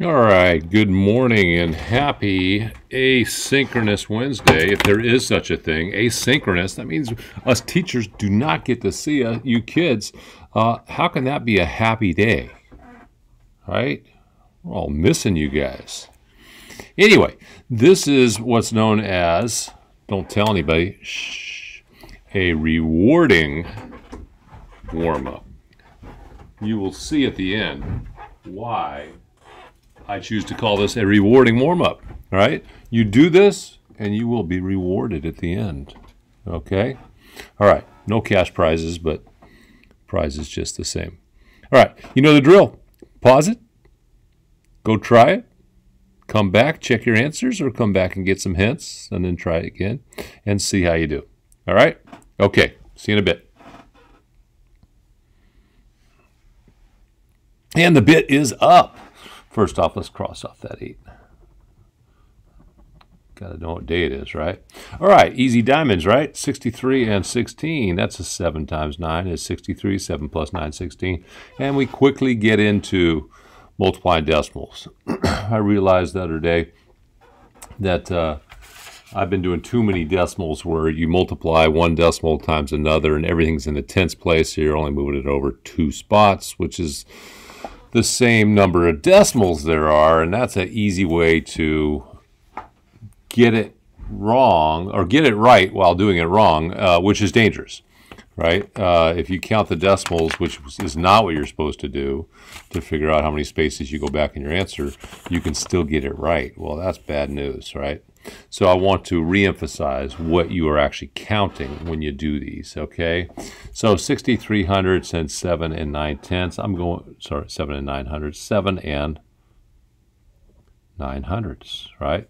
All right, good morning and happy asynchronous Wednesday, if there is such a thing. Asynchronous, that means us teachers do not get to see uh, you kids. Uh, how can that be a happy day? Right? We're all missing you guys. Anyway, this is what's known as, don't tell anybody, shh, a rewarding warm up. You will see at the end why I choose to call this a rewarding warm up. All right? You do this and you will be rewarded at the end. Okay? All right. No cash prizes, but prizes just the same. All right. You know the drill. Pause it. Go try it. Come back, check your answers, or come back and get some hints, and then try it again and see how you do. All right? Okay. See you in a bit. And the bit is up. First off, let's cross off that 8. Got to know what day it is, right? All right, easy diamonds, right? 63 and 16. That's a 7 times 9 is 63. 7 plus 9, 16. And we quickly get into multiplying decimals. I realized the other day that uh, I've been doing too many decimals where you multiply one decimal times another and everything's in the tens place, so you're only moving it over two spots, which is the same number of decimals there are, and that's an easy way to get it wrong or get it right while doing it wrong, uh, which is dangerous, right? Uh, if you count the decimals, which is not what you're supposed to do, to figure out how many spaces you go back in your answer, you can still get it right. Well, that's bad news, right? So I want to reemphasize what you are actually counting when you do these, okay? So 63 hundredths and 7 and 9 tenths. I'm going, sorry, 7 and 9 hundredths, 7 and 9 hundredths, right?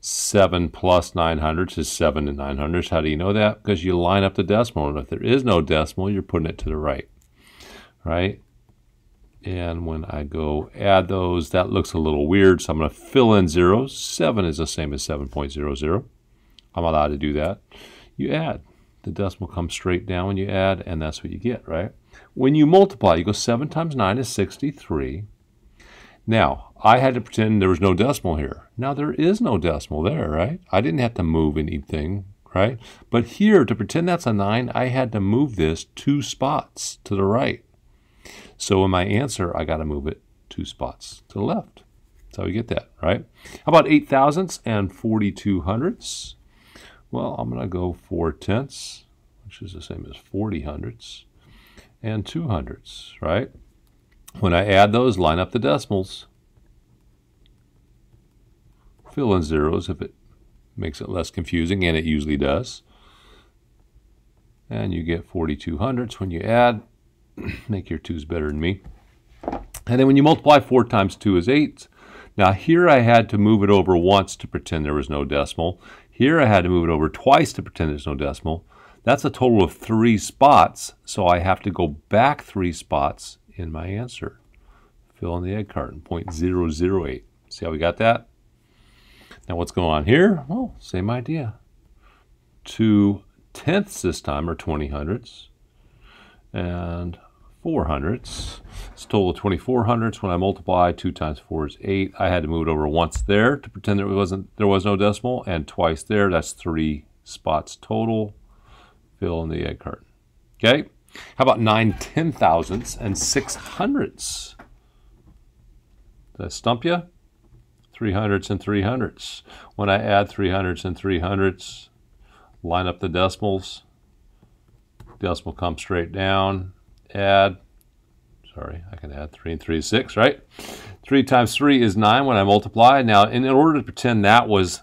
7 plus 9 hundredths is 7 and 9 hundredths. How do you know that? Because you line up the decimal, and if there is no decimal, you're putting it to the right, right? And when I go add those, that looks a little weird. So I'm going to fill in zeros. 7 is the same as 7.00. I'm allowed to do that. You add. The decimal comes straight down when you add, and that's what you get, right? When you multiply, you go 7 times 9 is 63. Now, I had to pretend there was no decimal here. Now, there is no decimal there, right? I didn't have to move anything, right? But here, to pretend that's a 9, I had to move this two spots to the right. So in my answer, I got to move it two spots to the left. That's how we get that, right? How about 8 thousandths and 42 hundredths? Well, I'm going to go 4 tenths, which is the same as 40 hundredths, and 2 hundredths, right? When I add those, line up the decimals. Fill in zeros if it makes it less confusing, and it usually does. And you get 42 hundredths when you add. make your twos better than me. And then when you multiply 4 times 2 is 8. Now here I had to move it over once to pretend there was no decimal. Here I had to move it over twice to pretend there's no decimal. That's a total of three spots, so I have to go back three spots in my answer. Fill in the egg carton, 0.008. See how we got that? Now what's going on here? Well, same idea. Two tenths this time, or 20 hundredths. And 4 hundredths. It's a total of 24 hundredths. When I multiply, 2 times 4 is 8. I had to move it over once there to pretend there wasn't there was no decimal, and twice there. That's three spots total. Fill in the egg carton. Okay? How about 9 ten thousandths and 6 hundredths? Did that stump you? 3 hundredths and 3 hundredths. When I add 3 hundredths and 3 hundredths, line up the decimals. Decimal comes straight down add, sorry, I can add 3 and 3 is 6, right? 3 times 3 is 9 when I multiply. Now, in order to pretend that was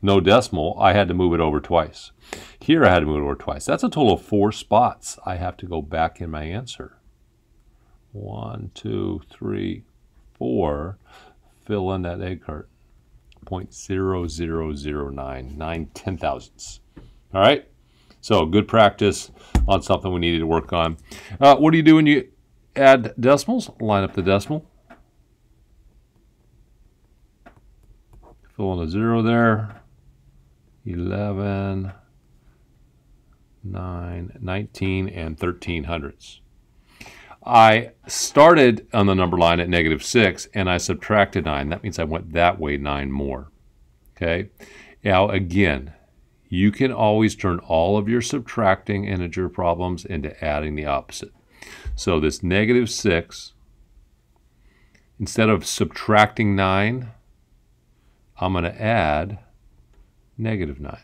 no decimal, I had to move it over twice. Here I had to move it over twice. That's a total of four spots I have to go back in my answer. One, two, three, four. Fill in that egg cart. 0.0009, 9 ten thousandths. All right? So good practice on something we needed to work on. Uh, what do you do when you add decimals? Line up the decimal. Fill in a zero there. 11, 9, 19, and 13 hundredths. I started on the number line at negative 6 and I subtracted 9. That means I went that way 9 more. Okay? Now, again, you can always turn all of your subtracting integer problems into adding the opposite. So this negative 6, instead of subtracting 9, I'm going to add negative 9.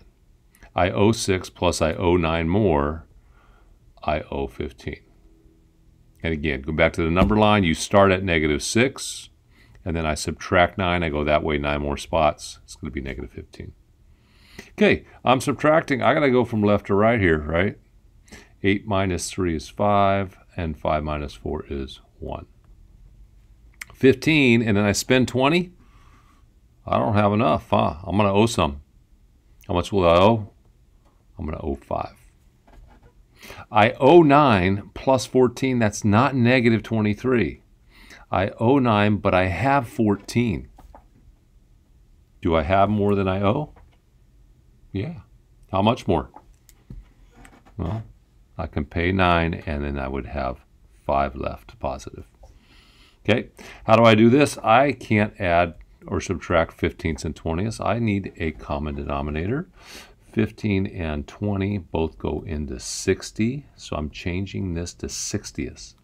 I owe 6 plus I owe 9 more, I owe 15. And again, go back to the number line. You start at negative 6, and then I subtract 9. I go that way 9 more spots. It's going to be negative 15. Okay, I'm subtracting. I got to go from left to right here, right? 8 minus 3 is 5, and 5 minus 4 is 1. 15, and then I spend 20. I don't have enough, huh? I'm going to owe some. How much will I owe? I'm going to owe 5. I owe 9 plus 14. That's not negative 23. I owe 9, but I have 14. Do I have more than I owe? Yeah. How much more? Well, I can pay 9, and then I would have 5 left positive. Okay, how do I do this? I can't add or subtract 15ths and 20ths. I need a common denominator. 15 and 20 both go into 60, so I'm changing this to 60ths.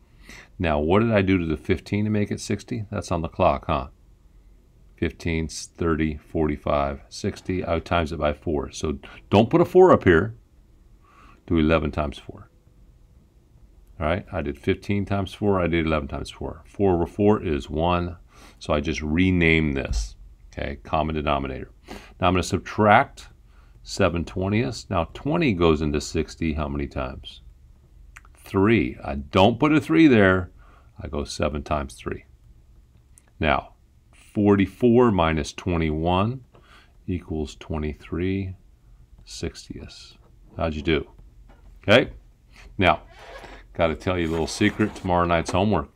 Now, what did I do to the 15 to make it 60? That's on the clock, huh? 15, 30, 45, 60. I times it by 4. So don't put a 4 up here. Do 11 times 4. All right, I did 15 times 4. I did 11 times 4. 4 over 4 is 1. So I just rename this. Okay, common denominator. Now I'm going to subtract 7 twentieths. Now 20 goes into 60 how many times? 3. I don't put a 3 there. I go 7 times 3. Now, 44 minus 21 equals 23 60ths. How'd you do? Okay? Now, got to tell you a little secret tomorrow night's homework.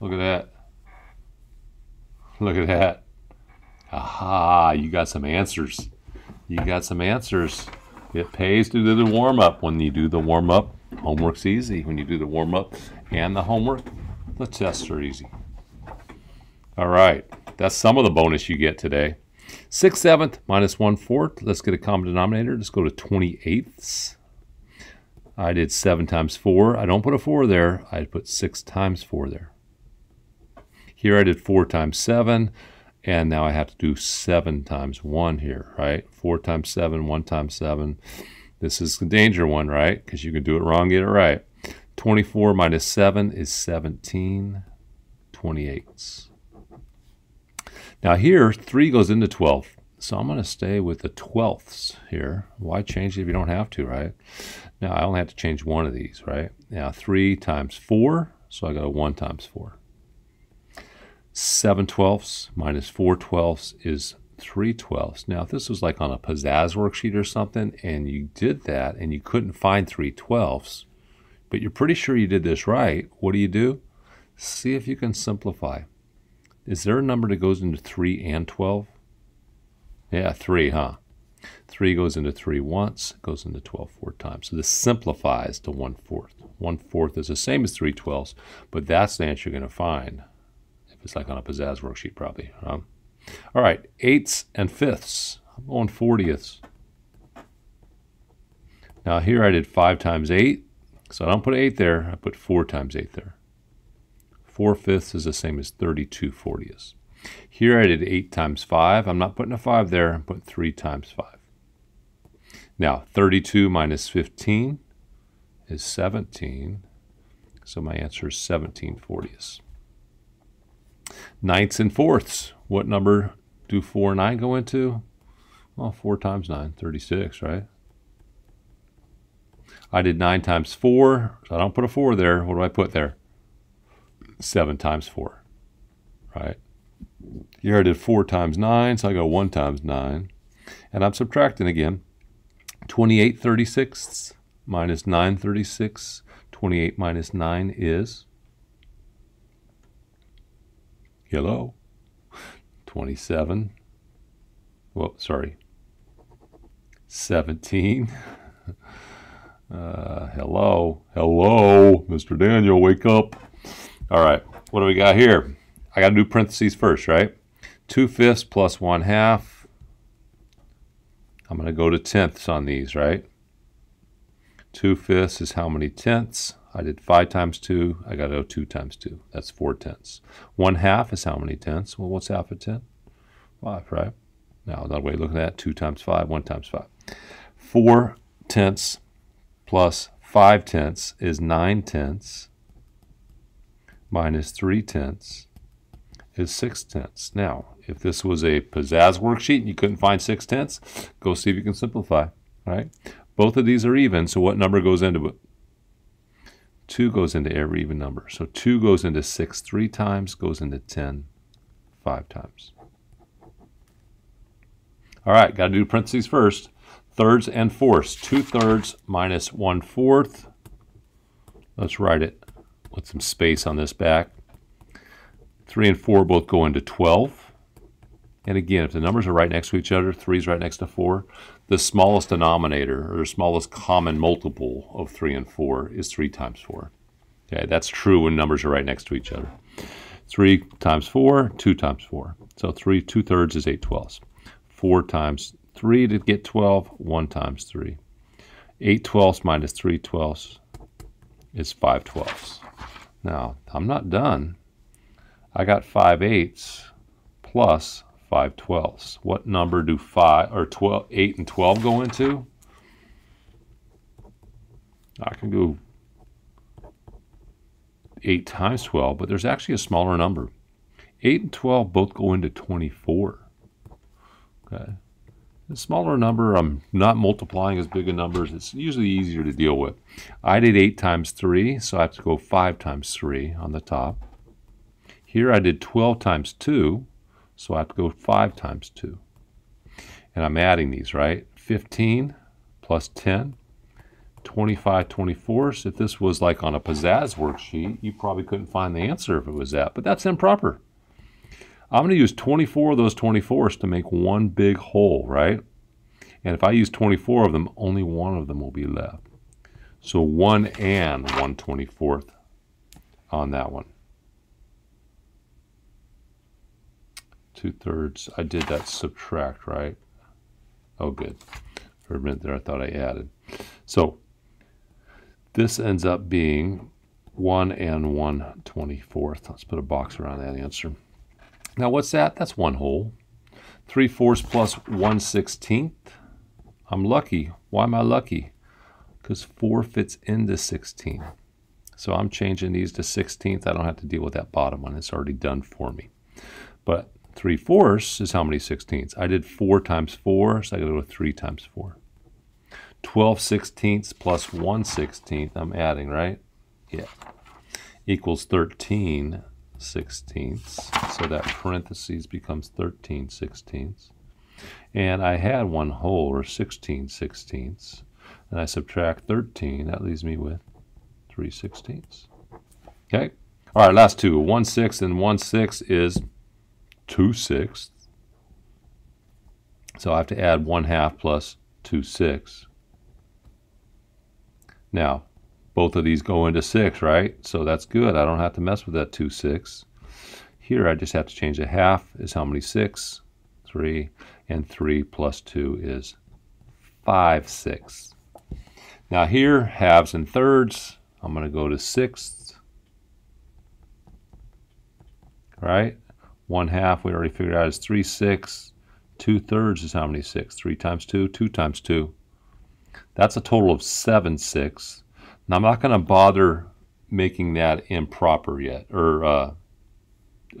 Look at that. Look at that. Aha, you got some answers. You got some answers. It pays to do the warm up. When you do the warm up, homework's easy. When you do the warm up and the homework, the tests are easy. All right, that's some of the bonus you get today. 6 seventh minus 1 fourth. Let's get a common denominator. Let's go to 28ths. I did 7 times 4. I don't put a 4 there. I put 6 times 4 there. Here I did 4 times 7. And now I have to do 7 times 1 here, right? 4 times 7, 1 times 7. This is the danger one, right? Because you can do it wrong, get it right. 24 minus 7 is 17 28. Now here, 3 goes into 12. So I'm going to stay with the twelfths here. Why change it if you don't have to, right? Now I only have to change one of these, right? Now 3 times 4, so I got a 1 times 4. 7 twelfths minus 4 twelfths is 3 twelfths. Now, if this was like on a pizzazz worksheet or something, and you did that and you couldn't find 3 twelfths, but you're pretty sure you did this right, what do you do? See if you can simplify. Is there a number that goes into 3 and 12? Yeah, 3, huh? 3 goes into 3 once, goes into 12 four times. So this simplifies to 1 fourth. 1 fourth is the same as 3 twelfths, but that's the answer you're going to find. If it's like on a pizzazz worksheet, probably. Huh? All right, eighths and fifths. I'm going 40ths. Now here I did 5 times 8. So I don't put 8 there, I put 4 times 8 there. 4 fifths is the same as 32 fortieths. Here I did 8 times 5. I'm not putting a 5 there, I'm putting 3 times 5. Now, 32 minus 15 is 17. So my answer is 17 fortieths. Ninths and fourths. What number do 4 and 9 go into? Well, 4 times 9, 36, right? I did 9 times 4, so I don't put a 4 there. What do I put there? 7 times 4, right? Here I did 4 times 9, so I go 1 times 9. And I'm subtracting again. 28 36 minus 9 36. 28 minus 9 is, hello, 27. Well, sorry, 17. Uh, hello. Hello, Mr. Daniel, wake up. All right, what do we got here? I got to do parentheses first, right? 2 fifths plus 1 half. I'm going to go to tenths on these, right? 2 fifths is how many tenths? I did 5 times 2. I got to go 2 times 2. That's 4 tenths. 1 half is how many tenths? Well, what's half a tenth? 5, right? Now, another way of looking at it, 2 times 5, 1 times 5. 4 tenths plus 5 tenths is 9 tenths minus 3 tenths is 6 tenths. Now, if this was a pizzazz worksheet and you couldn't find 6 tenths, go see if you can simplify, right? Both of these are even, so what number goes into it? 2 goes into every even number. So 2 goes into 6 three times, goes into 10 five times. All right, got to do parentheses first. Thirds and fourths. Two thirds minus one fourth. Let's write it with some space on this back. Three and four both go into 12. And again, if the numbers are right next to each other, three is right next to four, the smallest denominator or the smallest common multiple of three and four is three times four. Okay, that's true when numbers are right next to each other. Three times four, two times four. So three, two thirds is eight twelfths. 4 times 3 to get 12, 1 times 3. 8 twelfths minus 3 twelfths is 5 twelfths. Now, I'm not done. I got 5 eighths plus 5 twelfths. What number do 5 or 12, 8 and 12 go into? I can go 8 times 12, but there's actually a smaller number. 8 and 12 both go into 24. Okay. A smaller number, I'm not multiplying as big a numbers. It's usually easier to deal with. I did 8 times 3, so I have to go 5 times 3 on the top. Here I did 12 times 2, so I have to go 5 times 2. And I'm adding these, right? 15 plus 10, 25 24s. If this was like on a pizzazz worksheet, you probably couldn't find the answer if it was that, but that's improper. I'm going to use 24 of those 24s to make one big whole, right? And if I use 24 of them, only one of them will be left. So 1 and 1 24th on that one. Two thirds. I did that subtract, right? Oh, good. For a minute there, I thought I added. So this ends up being 1 and 1 24th. Let's put a box around that answer. Now what's that? That's one whole. 3 fourths plus 1 16th. I'm lucky. Why am I lucky? Because 4 fits into 16. So I'm changing these to 16th. I don't have to deal with that bottom one. It's already done for me. But 3 fourths is how many 16ths? I did 4 times 4, so I got to go 3 times 4. 12 sixteenths plus 1 16th, I'm adding, right? Yeah. Equals 13 sixteenths. So that parentheses becomes 13 sixteenths. And I had one whole, or 16 sixteenths. And I subtract 13, that leaves me with 3 sixteenths. Okay? All right, last two. 1 sixth and 1 sixth is 2 sixths. So I have to add 1 half plus 2 sixths. Now, both of these go into 6, right? So that's good. I don't have to mess with that 2, 6. Here I just have to change a half is how many 6? 3. And 3 plus 2 is 5 6. Now here, halves and thirds. I'm going to go to sixths. Right? 1 half we already figured out is 3 6. 2 thirds is how many 6? 3 times 2, 2 times 2. That's a total of 7 6. Now, I'm not going to bother making that improper yet, or uh,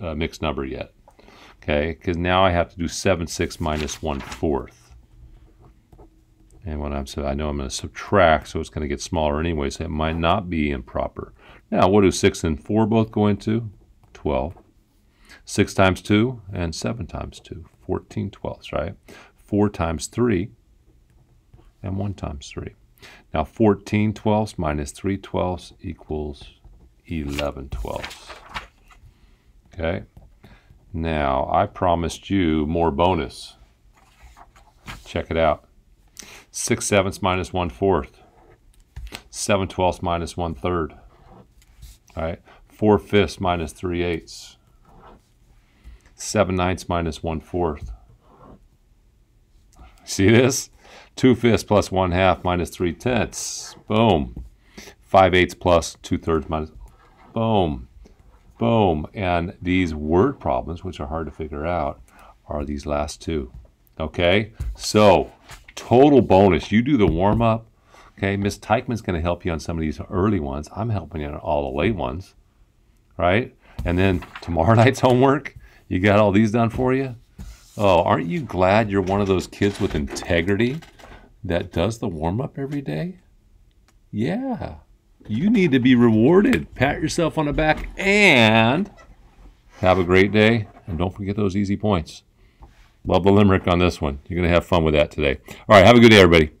uh, mixed number yet, okay? Because now I have to do 7 6 minus 1 fourth. And when I'm so I know I'm going to subtract, so it's going to get smaller anyway, so it might not be improper. Now, what do 6 and 4 both go into? 12. 6 times 2 and 7 times 2, 14 twelfths, right? 4 times 3 and 1 times 3. Now 14 twelfths minus 3 twelfths equals 11 twelfths. Okay. Now I promised you more bonus. Check it out. 6 sevenths minus 1 fourth. 7 twelfths minus 1 third. All right. 4 fifths minus 3 eighths. 7 ninths minus 1 fourth. See this? 2 fifths plus 1 half minus 3 tenths. Boom. 5 eighths plus 2 thirds minus. Boom. Boom. And these word problems, which are hard to figure out, are these last two. Okay? So, total bonus. You do the warm up. Okay? Miss Teichmann's going to help you on some of these early ones. I'm helping you on all the late ones. Right? And then tomorrow night's homework, you got all these done for you? Oh, aren't you glad you're one of those kids with integrity that does the warm up every day? Yeah. You need to be rewarded. Pat yourself on the back and have a great day. And don't forget those easy points. Love the limerick on this one. You're going to have fun with that today. All right. Have a good day, everybody.